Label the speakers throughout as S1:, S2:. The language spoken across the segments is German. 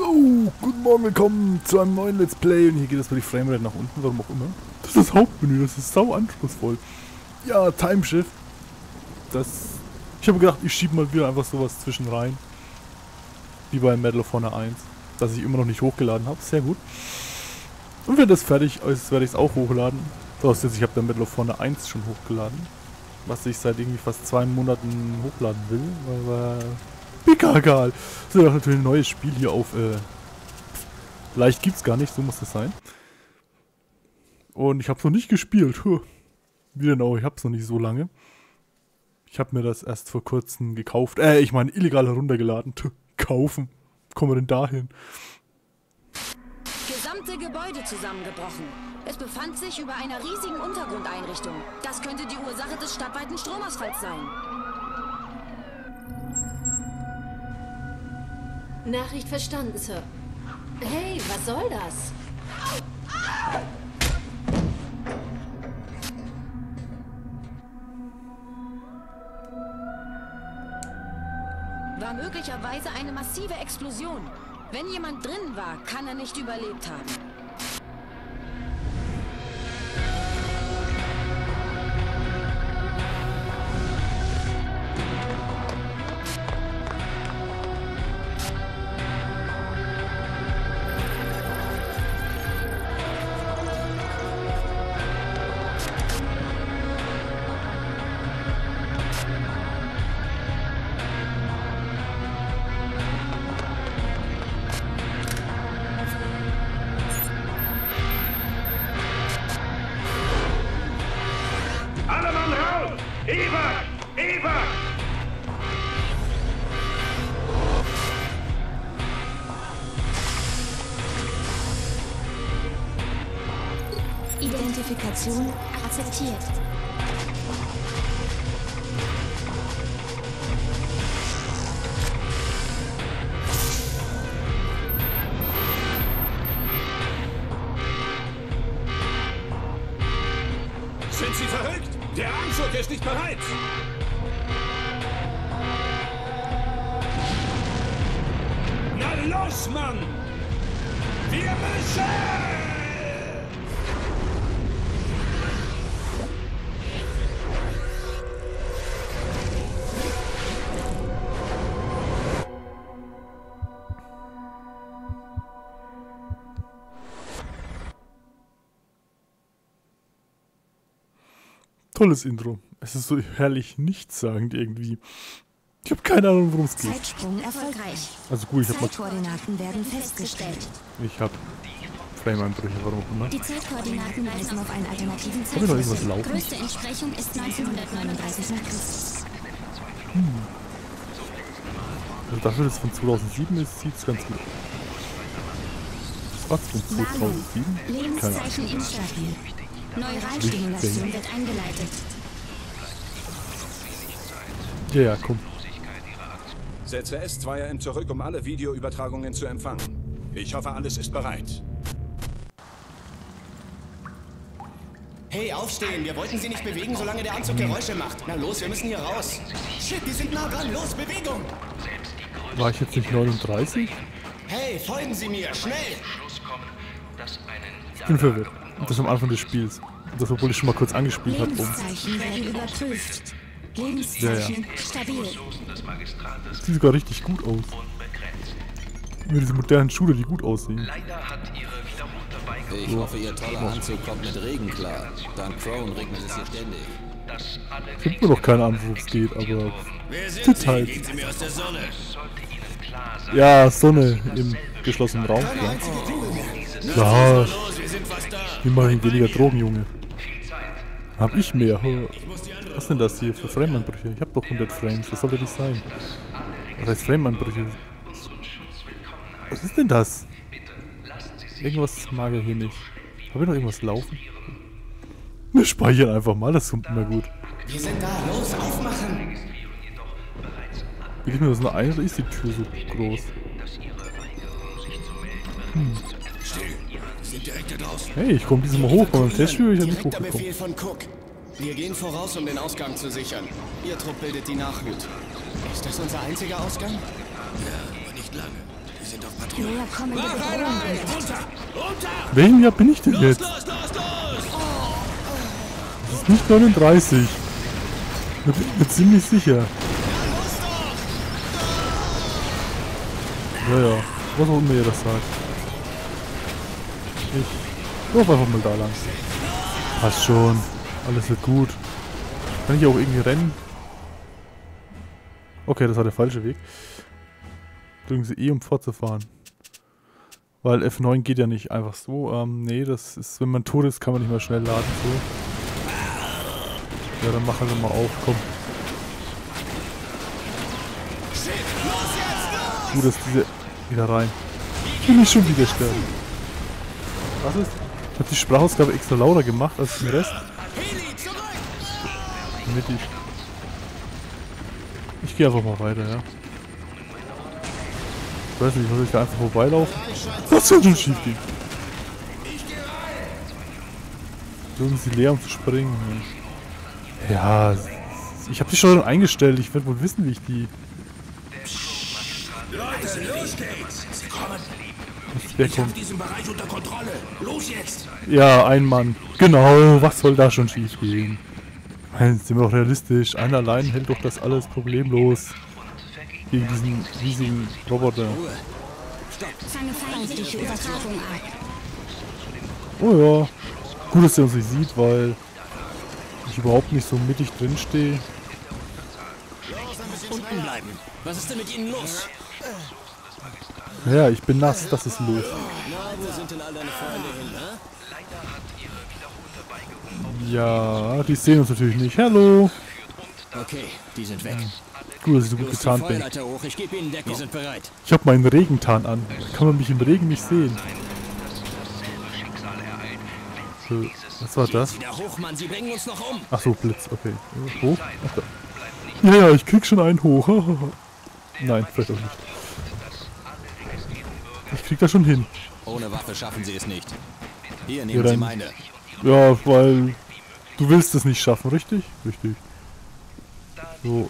S1: So, guten Morgen, willkommen zu einem neuen Let's Play und hier geht es bei die Framerate nach unten, warum auch immer. Das ist das Hauptmenü, das ist sau anspruchsvoll. Ja, Timeshift. Das... Ich habe gedacht, ich schiebe mal wieder einfach sowas zwischen rein. Wie bei Medal of Honor 1. Das ich immer noch nicht hochgeladen habe, sehr gut. Und wenn das fertig ist, werde ich es auch hochladen. Das jetzt, ich habe der Medal of Honor 1 schon hochgeladen. Was ich seit irgendwie fast zwei Monaten hochladen will, weil Mega egal. Das ist ja natürlich ein neues Spiel hier auf, äh, leicht gibt's gar nicht, so muss das sein. Und ich hab's noch nicht gespielt. Huh. Wie denn auch, ich hab's noch nicht so lange. Ich hab mir das erst vor kurzem gekauft. Äh, ich meine, illegal heruntergeladen. Tuh, kaufen. Kommen wir denn dahin?
S2: Gesamte Gebäude zusammengebrochen. Es befand sich über einer riesigen Untergrundeinrichtung. Das könnte die Ursache des stadtweiten Stromausfalls sein.
S3: Nachricht verstanden, Sir. Hey, was soll das?
S2: War möglicherweise eine massive Explosion. Wenn jemand drin war, kann er nicht überlebt haben.
S4: Identifikation akzeptiert.
S1: Tolles Intro. Es ist so herrlich nichtssagend irgendwie. Ich habe keine Ahnung, worum es geht.
S4: Zeitsprung erfolgreich.
S1: Also gut, ich habe mal...
S4: Zeitkoordinaten werden festgestellt.
S1: Ich habe Frame-Einbrüche, warum auch immer.
S4: Die Zeitkoordinaten weisen auf einen alternativen
S1: Hab ich noch irgendwas laufen?
S4: Größte Entsprechung ist 1939 nach Christus.
S1: Also dafür, dass es von 2007 ist, sieht es ganz gut aus. Was von 2007? Keine Ahnung.
S4: Neuralstimulation wird eingeleitet.
S1: Ja, ja, komm.
S5: Setze S2RM zurück, um alle Videoübertragungen zu empfangen. Ich hoffe, alles ist bereit.
S6: Hey, aufstehen! Wir wollten Sie nicht bewegen, solange der Anzug Geräusche macht. Na los, wir müssen hier raus. Shit, die sind nah dran. Los, Bewegung!
S1: War ich jetzt nicht 39?
S6: Hey, folgen Sie mir, schnell!
S1: Ich bin verwirrt. Das am Anfang des Spiels. Das, obwohl ich schon mal kurz angespielt habe.
S4: Lebenszeichen werden überprüft. Lebenszeichen stabil.
S1: Sieht sogar richtig gut aus. Wie diese modernen Schuhe, die gut aussehen.
S7: Ich hoffe, Ihr toller Anzug kommt mit Regen klar. Dank Crown regnet es hier ständig.
S1: Ich habe immer noch keine Ahnung, worum es geht, aber
S6: mir der Sonne.
S1: Ja, Sonne im geschlossenen Raum. Ja,
S6: mehr.
S1: ja Immerhin weniger Drogen, Junge. Hab ich mehr. Was sind das hier für Frame-Einbrüche? Ich hab doch 100 Frames, was soll das sein? Was heißt Frame-Einbrüche? Was ist denn das? Irgendwas mag er hier nicht. Hab ich noch irgendwas laufen? Wir speichern einfach mal, das kommt immer gut.
S6: Wir sind da. Los, aufmachen!
S1: Will ich mir das nur ein oder ist die Tür so groß?
S6: Still.
S1: Hey, ich komme diesmal hoch, beim Testspiel bin ich ja nicht hochgekommen.
S6: Befehl von Cook. Wir gehen voraus, um den Ausgang zu sichern. Ihr Trupp bildet die Nachhut. Ist das unser einziger Ausgang? Ja, aber nicht lange. sind auf Patrouille.
S4: Näher kommende Bedrohung entdeckt.
S1: Welchen Jahr bin ich denn jetzt?
S6: Los, los, los!
S1: Das ist nicht 39. Ich bin mir ziemlich sicher. Ja, ja. Was auch immer ihr das sagt. Ich lauf einfach mal da lang. Passt schon. Alles wird gut. Kann ich auch irgendwie rennen? Okay, das war der falsche Weg. Drücken Sie E, um fortzufahren. Weil F9 geht ja nicht einfach so. Ähm, nee, das ist, wenn man tot ist, kann man nicht mehr schnell laden. So. Ja, dann machen wir mal auf, komm. Gut, dass diese wieder rein. Ich will nicht schon wieder sterben. Was ist? Ich habe die Sprachausgabe extra lauter gemacht als den Rest. Damit ich. Ich gehe einfach mal weiter, ja. Ich weiß nicht, soll ich da einfach vorbeilaufen? Was soll schon schief gehen? Würden sie leer, um zu springen? Ja, ich habe die schon eingestellt. Ich werde wohl wissen, wie ich die.
S6: Leute, los geht's! Jetzt!
S1: Ja, ein Mann. Genau, was soll da schon schief gehen? Sind wir doch realistisch. Einer allein hält doch das alles problemlos. Gegen diesen riesigen Roboter. Oh ja. Gut, dass er uns nicht sieht, weil ich überhaupt nicht so mittig drin stehe.
S6: Unten bleiben. Was ist denn mit Ihnen los?
S1: Ja, ich bin nass, das ist los. Ja, die sehen uns natürlich nicht. Hallo.
S6: Okay, die sind weg.
S1: Gut, dass ich so gut getarnt bin.
S6: Ich
S1: habe meinen Regentarn an. Da kann man mich im Regen nicht sehen. So, was war das?
S6: Wieder hoch, Mann. Sie bringen uns noch um.
S1: Ach so, Blitz, okay. Hoch? Ach. Ja, ja, ich krieg schon einen hoch. Nein, vielleicht auch nicht. Ich krieg das schon hin.
S7: Ohne Waffe schaffen Sie es nicht. Hier
S1: Ja,
S7: nehmen Sie
S1: dann-
S7: meine.
S1: Ja, weil du willst es nicht schaffen, richtig? Richtig. So,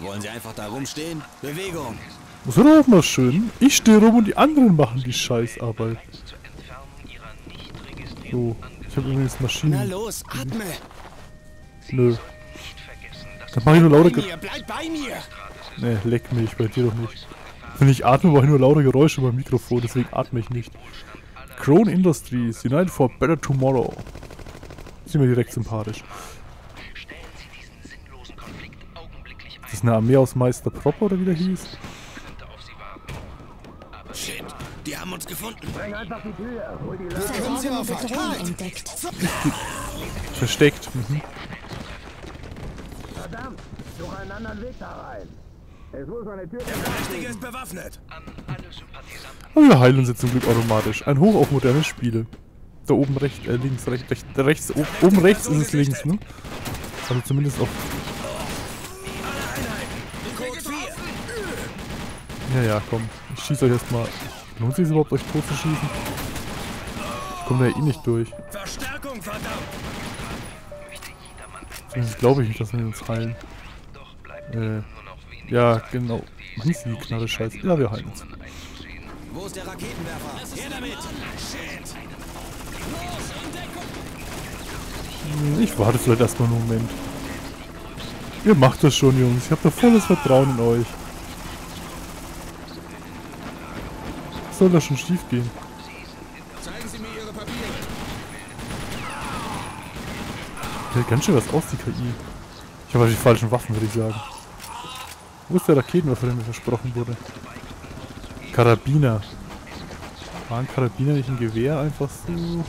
S1: äh,
S7: Wollen Sie einfach da rumstehen? Bewegung!
S1: das wird auch mal schön. Ich stehe rum und die anderen machen die Scheißarbeit. So, ich habe übrigens
S6: Na
S1: Maschinen.
S6: los, atme.
S1: Nö. Dann mach ich nur lauter
S6: bleib bei mir.
S1: Ne, leck mich, bei dir doch nicht. Wenn ich atme, mache ich nur laute Geräusche beim Mikrofon, deswegen atme ich nicht. Crown Industries, United for Better Tomorrow. Sind mir direkt sympathisch. Das ist eine Armee aus Meister Propper oder wie der hieß?
S6: Shit, die haben uns gefunden.
S4: Verborgene Bedrohung entdeckt.
S1: Versteckt. Mhm.
S6: Richtige ist bewaffnet.
S1: Aber wir heilen uns jetzt zum Glück automatisch. Ein Hoch auf moderne Spiele. Da oben rechts, äh, links, rechts, rechts, rechts, oben rechts ist es links, ne? Also zumindest auf.
S6: Code 4.
S1: Ja, ja, komm. Ich schieße euch erstmal. Lohnt sich überhaupt, euch tot zu schießen? Ich komme da eh nicht durch.
S6: Verstärkung, verdammt.
S1: Zumindest glaube ich nicht, dass wir uns heilen. Äh, ja, genau. Machen Sie die Knarre scheiße. Ja, wir heilen uns.
S7: Wo ist der Raketenwerfer?
S6: Her damit. Shit.
S1: Hm, Ich warte vielleicht erstmal einen Moment. Ihr macht das schon, Jungs. Ich habe da volles Vertrauen in euch. Was soll da schon schief gehen?
S6: Zeigen Sie mir Ihre Papiere.
S1: Die hält ganz schön was aus, die KI. Ich habe die falschen Waffen, würde ich sagen. Wo ist der Raketenwerfer, der mir versprochen wurde? Karabiner. War ein Karabiner nicht ein Gewehr einfach so?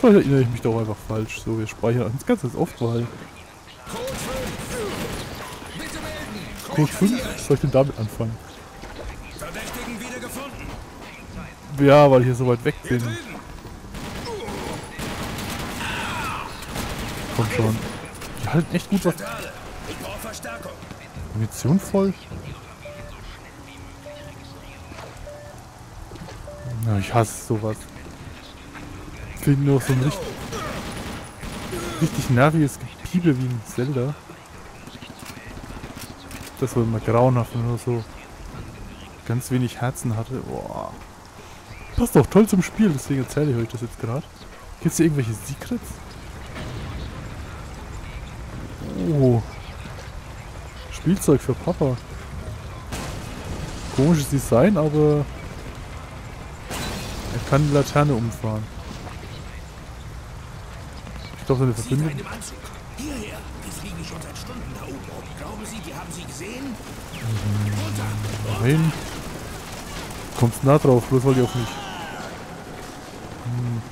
S1: Vielleicht erinnere ich mich doch einfach falsch. So, wir speichern das Ganze jetzt oft, weil... Code 5? Was soll ich denn damit anfangen? Ja, weil ich hier so weit weg bin. Komm schon. Die halten echt gut was.
S6: Ich brauche Verstärkung.
S1: Munition voll? Na, ich hasse sowas. Klingt nur so ein richtig, richtig nerviges Gepiepe wie in Zelda. Das war immer grauenhaft, wenn man so ganz wenig Herzen hatte. Boah. Passt doch toll zum Spiel, deswegen erzähle ich euch das jetzt gerade. Gibt es hier irgendwelche Secrets? Spielzeug für Papa. Komisches Design, aber er kann die Laterne umfahren. Ich glaube, seine Verbindung.
S8: Hierher! Die fliegen schon seit Stunden da oben rum. Glauben Sie, die haben Sie gesehen?
S1: Nein. Kommst nah drauf, bloß weil die auf mich. Hm.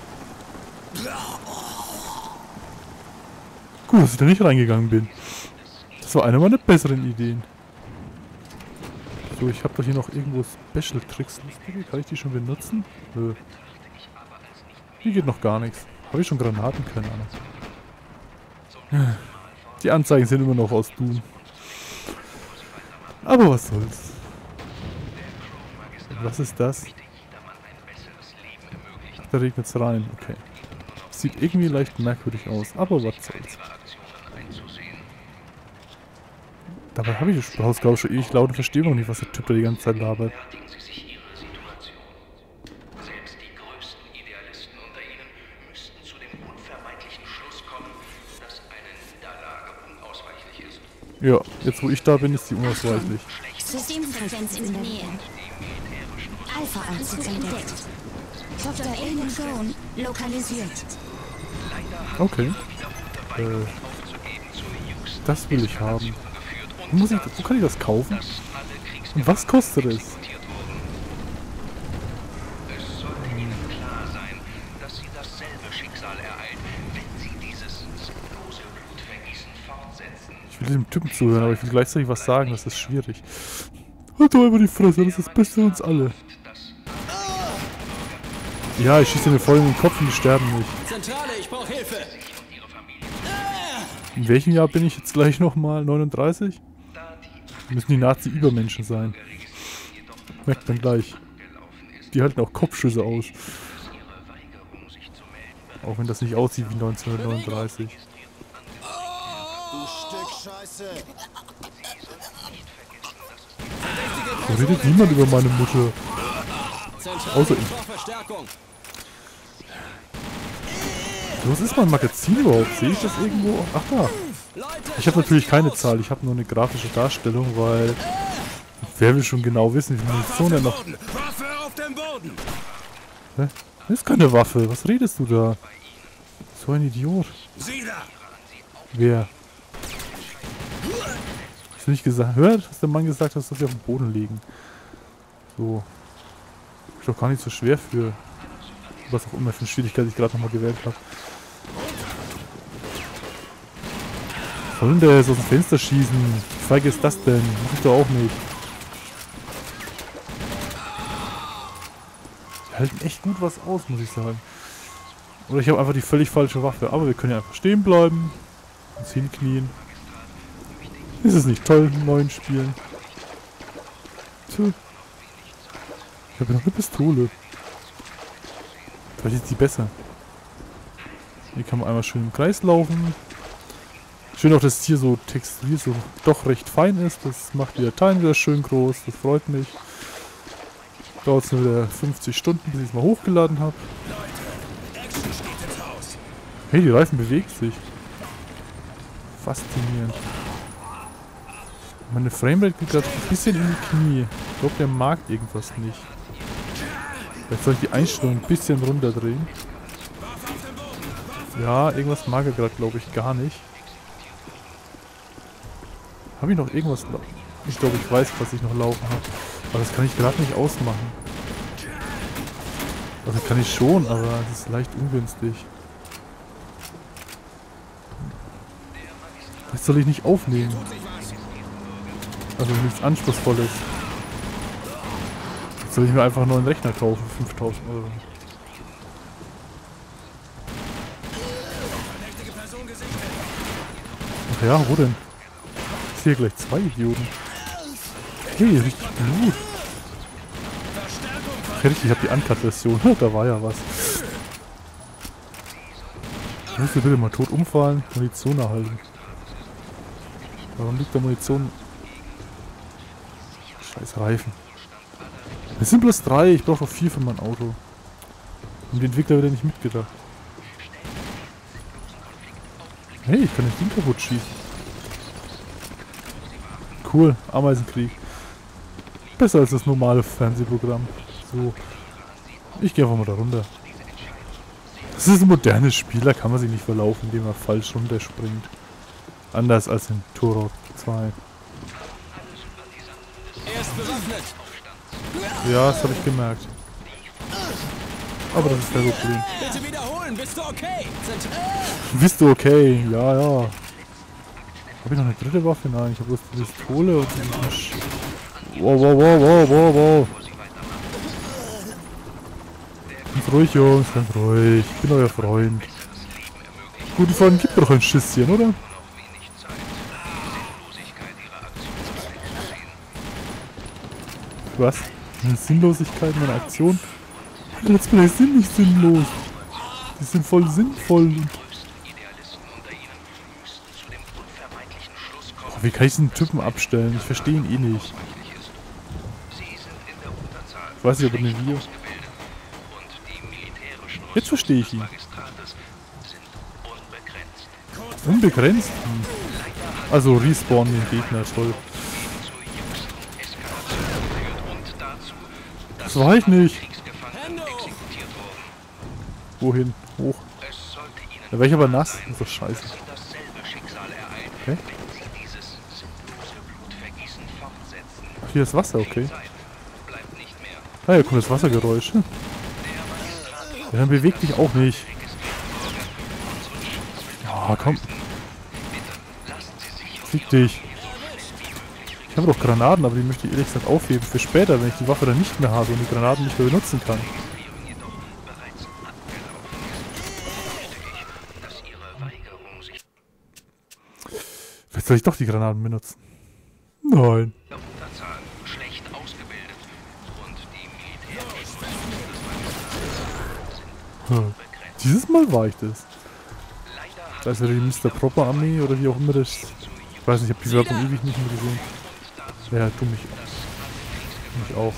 S1: Gut, dass ich da nicht reingegangen bin. War eine meiner besseren Ideen. So, ich habe doch hier noch irgendwo Special Tricks. Kann ich die schon benutzen? Nö. Hier geht noch gar nichts. Habe ich schon Granaten? Keine Ahnung. Die Anzeigen sind immer noch aus Doom. Aber was soll's. Was ist das? Da regnet's rein. Okay. Sieht irgendwie leicht merkwürdig aus, aber was soll's. Dabei habe ich das Haus, glaube ich, schon ewig laut und verstehe noch nicht, was der Typ da die ganze Zeit labert.
S9: Selbst die größten Idealisten unter Ihnen müssten zu dem unvermeidlichen Schluss kommen, dass eine Niederlage unausweichlich ist.
S1: Ja, jetzt wo ich da bin, ist die unausweichlich.
S4: Systemfrequenz in der Nähe. Alpha-Anzug entdeckt. Dr. Aiden Crone lokalisiert.
S1: Okay. Äh, das will ich haben. Wo, muss ich, wo kann ich das kaufen? Und was kostet es?
S9: Es sollte Ihnen klar sein, dass Sie dasselbe Schicksal ereilt, wenn Sie dieses sinnlose Blutvergießen fortsetzen.
S1: Ich will dem Typen zuhören, aber ich will gleichzeitig was sagen, das ist schwierig. Halt doch einfach die Fresse, das ist das Beste für uns alle. Ja, ich schieße mir voll in den Kopf und die sterben nicht.
S6: Zentrale, ich brauche Hilfe.
S1: In welchem Jahr bin ich jetzt gleich nochmal? 39? Müssen die Nazi-Übermenschen sein. Merkt man gleich. Die halten auch Kopfschüsse aus. Auch wenn das nicht aussieht wie 1939.
S6: Du Stück Scheiße.
S1: So redet niemand über meine Mutter. Außer ich. Was ist mein Magazin überhaupt? Sehe ich das irgendwo? Ach da. Ich habe natürlich keine Zahl, ich habe nur eine grafische Darstellung, weil... Wer will schon genau wissen, wie viel Munition er noch...
S8: Waffe auf dem Boden!
S1: Hä? Das ist keine Waffe. Was redest du da? So ein Idiot.
S8: Sie!
S1: Wer? Hast du nicht gesagt? Hört, was der Mann gesagt hat, dass wir auf dem Boden liegen. So. Ist doch gar nicht so schwer für... Was auch immer für eine Schwierigkeit ich gerade nochmal gewählt habe. Soll denn jetzt aus dem Fenster schießen? Wie feige ist das denn? Mach ich doch auch nicht. Die halten echt gut was aus, muss ich sagen. Oder ich habe einfach die völlig falsche Waffe. Aber wir können ja einfach stehen bleiben. Uns hinknien. Ist es nicht toll in neuen Spielen? Tja. Ich habe ja noch eine Pistole. Vielleicht ist die besser. Hier kann man einmal schön im Kreis laufen. Schön auch, dass hier so Textil so doch recht fein ist. Das macht die Dateien wieder schön groß. Das freut mich. Dauert es nur wieder 50 Stunden, bis ich es mal hochgeladen habe. Hey, die Reifen bewegt sich. Faszinierend. Meine Framerate geht gerade ein bisschen in die Knie. Ich glaube, der mag irgendwas nicht. Jetzt soll ich die Einstellung ein bisschen runterdrehen. Ja, irgendwas mag er gerade, glaube ich, gar nicht. Habe ich noch irgendwas? Ich glaube, ich weiß, was ich noch laufen habe. Aber das kann ich gerade nicht ausmachen. Also kann ich schon, aber das ist leicht ungünstig. Das soll ich nicht aufnehmen. Also nichts Anspruchsvolles. Jetzt soll ich mir einfach einen Rechner kaufen für 5000 Euro. Ach ja, wo denn? Sehe gleich zwei Idioten. Hey, richtig Blut. Richtig, ich habe die Uncut-Version. da war ja was. Ich müsste bitte mal tot umfallen, Munition erhalten. Warum liegt da Munition? Scheiß Reifen. Es sind bloß drei, ich brauche noch vier für mein Auto. Und die Entwickler wieder nicht mitgedacht. Hey, ich kann das Ding kaputt schießen. Cool, Ameisenkrieg. Besser als das normale Fernsehprogramm. So. Ich gehe einfach mal da runter. Das ist ein modernes Spiel, da kann man sich nicht verlaufen, indem man falsch runterspringt. Anders als in Turok 2.
S6: Er ist bewaffnet.
S1: Ja, das habe ich gemerkt. Aber das ist kein Problem.
S6: Bitte wiederholen. Bist du okay? Sind
S1: Bist du okay? Ja, ja. Habe ich noch eine dritte Waffe? Nein, ich habe bloß die Pistole und diesen Sch Wow, wow, wow, wow, wow, wow. Ganz ruhig, Jungs, ganz ruhig. Ich bin euer Freund. Gute Freunde gibt doch ein Schisschen, oder? Was? Eine Sinnlosigkeit meiner Aktion? Let's Play sind nicht sinnlos. Die sind voll sinnvoll. Und wie kann ich diesen Typen abstellen? Ich verstehe ihn eh nicht. Ich weiß nicht, ob er eine Video... Jetzt verstehe ich ihn. Unbegrenzt? Hm. Also respawnen den Gegner, toll. Das war ich nicht. Wohin? Hoch. Da wäre ich aber nass. Das ist doch scheiße. Okay. Hier ist Wasser, okay. Ah, hier kommt das Wassergeräusch. Hm. Ja, dann beweg dich auch nicht. Ja, komm. Fick dich. Ich habe doch Granaten, aber die möchte ich ehrlich gesagt aufheben für später, wenn ich die Waffe dann nicht mehr habe und die Granaten nicht mehr benutzen kann. Vielleicht soll ich doch die Granaten benutzen. Nein. Hm. Dieses Mal war ich das. Da ist ja die Mr. Proper Armee oder wie auch immer das. Ich weiß nicht, ich habe die Werbung ewig nicht mehr gesehen. Ja, du mich. Mich auch.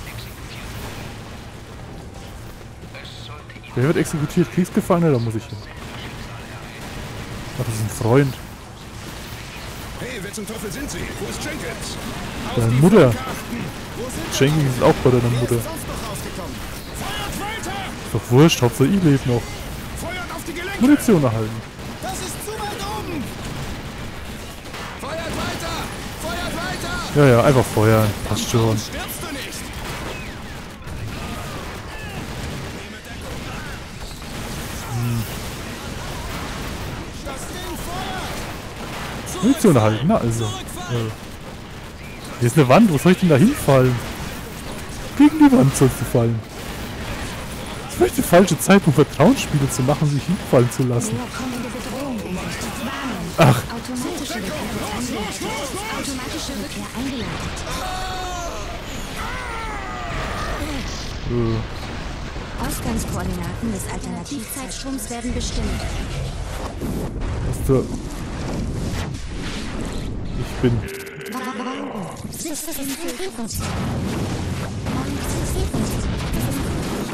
S1: Wer wird exekutiert? Kriegsgefangener? Da muss ich hin. Ach, das ist ein Freund.
S8: Hey, wer zum Teufel sind Sie? Wo ist Jenkins?
S1: Deine Mutter. Jenkins ist auch bei deiner Mutter. Ist doch wurscht, Hauptsache ich lebe noch.
S8: Feuert auf die Gelenke!
S1: Munition erhalten.
S6: Das ist zu weit oben. Feuert weiter. Feuert weiter.
S1: Ja, ja, einfach feuern. Passt schon. Munition erhalten, na also. Ja. Hier ist eine Wand, wo soll ich denn da hinfallen? Gegen die Wand sollst du fallen. Vielleicht die falsche Zeit, um Vertrauensspiele zu machen, sich hinfallen zu lassen. Ach,
S4: Automatische Rückkehr eingeleitet. Automatische Rückkehr eingeleitet.
S1: äh,
S4: Ausgangskoordinaten des Alternativzeitstroms werden bestimmt.
S1: was du... Ich bin...
S4: Warnung.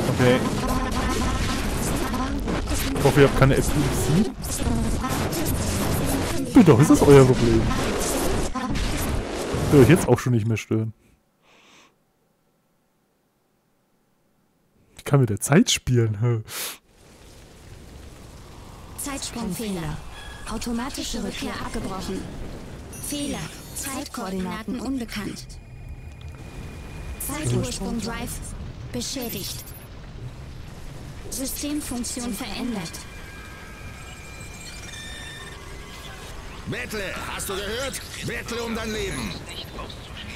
S1: Okay. Ich hoffe, ihr habt keine Epilepsie. Bitte, ist das euer Problem? Ich euch jetzt auch schon nicht mehr stören. Ich kann mit der Zeit spielen.
S4: Zeitsprungfehler. Automatische Rückkehr abgebrochen. Fehler. Zeitkoordinaten unbekannt. Zeitursprung Drive beschädigt. Systemfunktion verändert.
S8: Bettle, hast du gehört? Bettle um dein Leben.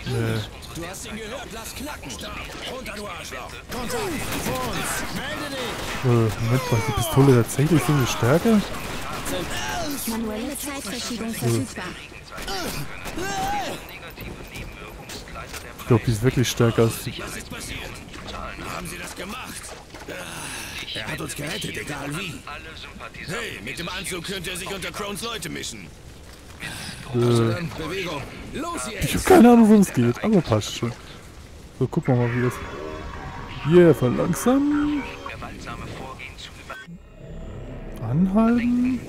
S1: Nee.
S6: Du hast ihn gehört. Lass knacken.
S8: Runter, du Arschloch.
S6: Kontakt. Vor uns. Melde dich.
S1: Äh, Moment mal, die Pistole tatsächlich so viel stärker?
S4: Manuelle Zeitverschiebung verfügbar.
S1: Ich glaube, die ist wirklich stärker als die.
S8: Was ist passiert? Haben sie das gemacht? Er hat uns gerettet, egal wie. Hey, mit dem Anzug könnte er sich unter Crowns Leute mischen.
S1: Äh, ich habe keine Ahnung, worum es geht, aber passt schon. So, gucken wir mal, wie das... Hier, verlangsamen. Anhalten.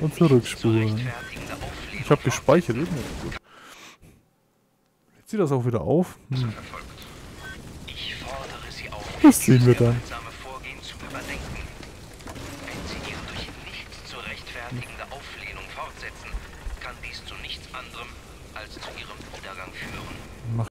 S1: Und zurückspulen. Ich habe gespeichert. Jetzt sieht das auch wieder auf. Hm.
S9: Ich fordere Sie auf,
S1: Das sehen wir dann.